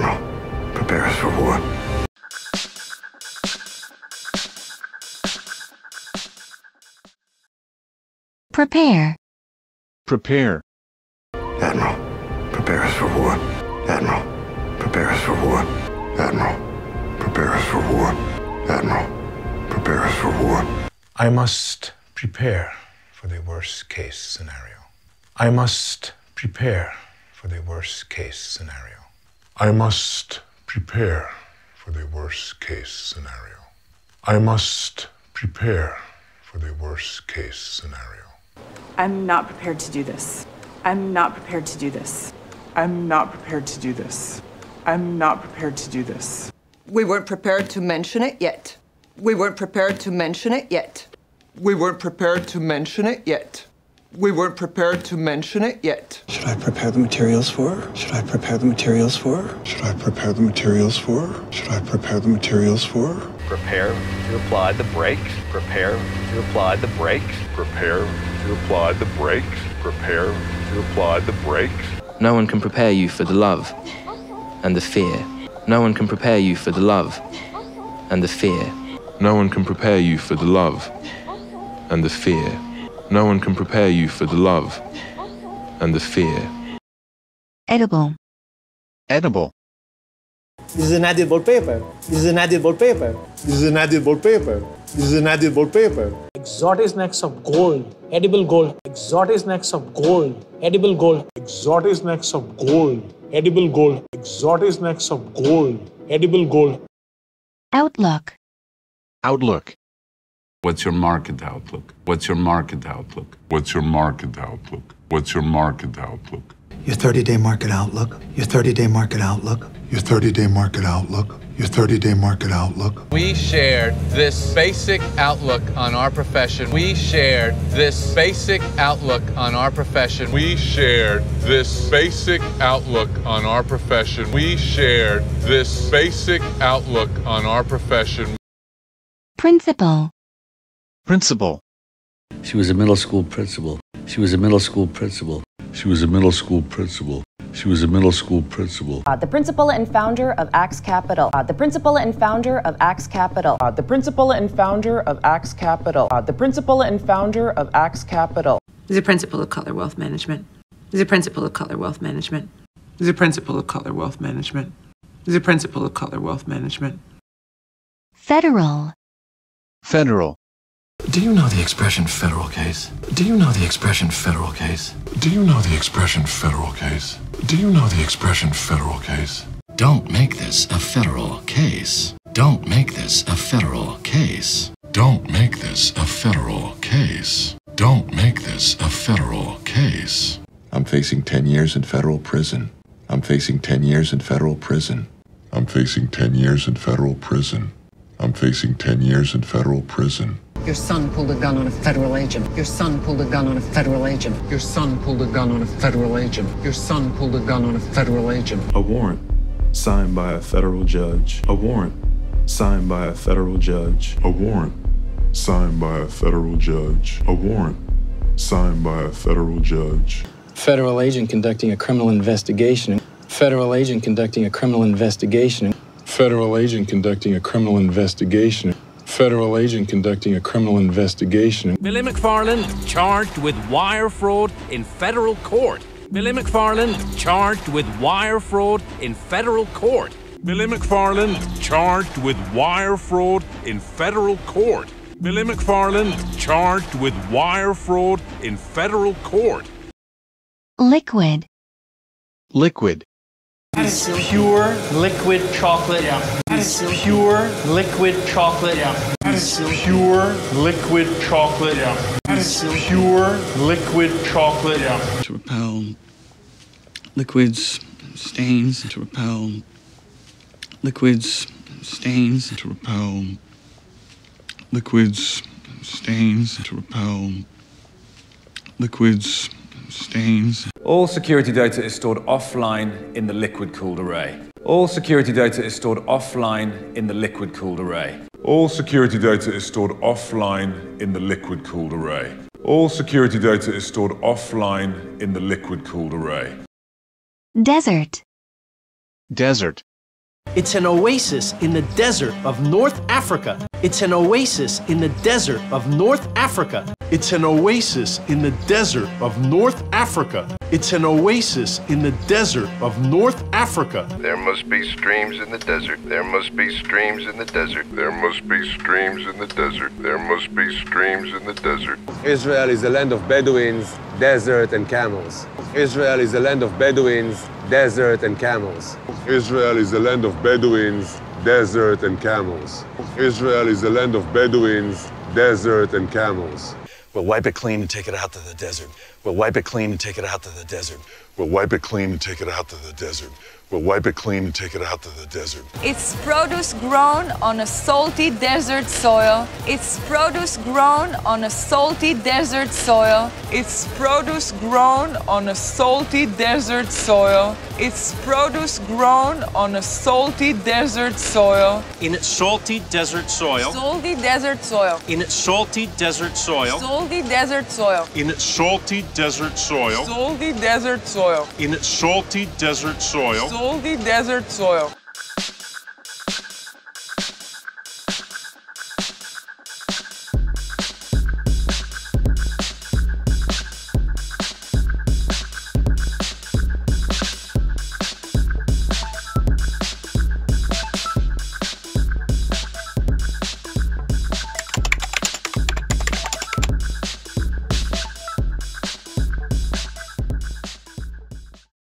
Admiral, prepare us for war. Prepare. Prepare. Admiral, prepare us for war. Admiral, prepare us for war. Admiral, prepare us for war. Admiral, prepare us for war. I must prepare for the worst case scenario. I must prepare for the worst case scenario. I must prepare for the worst case scenario. I must prepare for the worst case scenario. I'm not prepared to do this. I'm not prepared to do this. I'm not prepared to do this. I'm not prepared to do this. We weren't prepared to mention it yet. We weren't prepared to mention it yet. We weren't prepared to mention it yet. We weren't prepared to mention it yet. Should I prepare the materials for? Should I prepare the materials for? Should I prepare the materials for? Should I prepare the materials for? Prepare to apply the brakes. Prepare to apply the brakes. Prepare to apply the brakes. Prepare to apply the brakes. No one can prepare you for the love and the fear. No one can prepare you for the love and the fear. No one can prepare you for the love and the fear. No one can prepare you for the love and the fear. Edible. Edible. This is an edible paper. This is an edible paper. This is an edible paper. This is an edible paper. Exotic snacks of gold, edible gold. Exotic snacks of gold, edible gold. Exotic snacks of gold, edible gold. Exotic snacks of gold, edible gold. Outlook. Outlook. What's your market outlook? What's your market outlook? What's your market outlook? What's your market outlook? Your 30 day market outlook. Your 30 day market outlook. Your 30 day market outlook. Your 30 day market outlook. We shared this basic outlook on our profession. We shared this basic outlook on our profession. We shared this basic outlook on our profession. We shared this basic outlook on our profession. Principal. Principal. She was a middle school principal. She was a middle school principal. She was a middle school principal. She was a middle school principal. Uh, the principal and founder of Axe Capital. Uh, the principal and founder of Axe Capital. Uh, the principal and founder of Axe Capital. Uh, the principal and founder of Axe Capital. The principal of Color Wealth Management. The principal of Color Wealth Management. The principal of Color Wealth Management. The principal of Color Wealth Management. Federal. Federal. Do you know the expression federal case? Do you know the expression federal case? Do you know the expression federal case? Do you know the expression federal case? Don't make this a federal case. Don't make this a federal case. Don't make this a federal case. Don't make this a federal case. I'm facing 10 years in federal prison. I'm facing 10 years in federal prison. I'm facing 10 years in federal prison. I'm facing 10 years in federal prison. Your son pulled a gun on a federal agent. Your son pulled a gun on a federal agent. Your son pulled a gun on a federal agent. Your son pulled a gun on a federal agent. A warrant signed by a federal judge. A warrant signed by a federal judge. A warrant signed by a federal judge. A warrant signed by a federal judge. Federal agent conducting a criminal investigation. Federal agent conducting a criminal investigation. Federal agent conducting a criminal investigation. Federal agent conducting a criminal investigation. Billy McFarland charged with wire fraud in federal court. Billy McFarland charged with wire fraud in federal court. Billy McFarland charged with wire fraud in federal court. Billy McFarland charged with wire fraud in federal court. Liquid. Liquid. That is pure liquid chocolate. Yeah. That is pure liquid chocolate. Yeah. That is pure liquid chocolate. Yeah. That is pure liquid chocolate. Yeah. To repel liquids, stains, to repel liquids, stains, to repel liquids, stains, to repel liquids, stains. All security data is stored offline in the liquid cooled array. All security data is stored offline in the liquid cooled array. All security data is stored offline in the liquid cooled array. All security data is stored offline in the liquid cooled array. Desert. Desert. It's an oasis in the desert of North Africa. It's an oasis in the desert of North Africa. It's an oasis in the desert of North Africa. It's an oasis in the desert of North Africa. There must be streams in the desert. There must be streams in the desert. There must be streams in the desert. There must be streams in the desert. Israel is a land of Bedouins, desert, and camels. Israel is a land of Bedouins, desert, and camels. Israel is a land of Bedouins, desert, and camels. Israel is a land of Bedouins, desert, and camels. We'll wipe it clean and take it out to the desert. We'll wipe it clean and take it out to the desert. We'll wipe it clean and take it out to the desert. We'll wipe it clean and take it out to the desert. It's produce grown on a salty desert soil. It's produce grown on a salty desert soil. It's produce grown on a salty desert soil. It's produce grown on a salty desert soil. In its salty desert soil. Salty desert soil. In its salty desert soil. Salty desert soil. In its salty desert soil. Salty desert soil. In salty desert soil. Salty desert soil.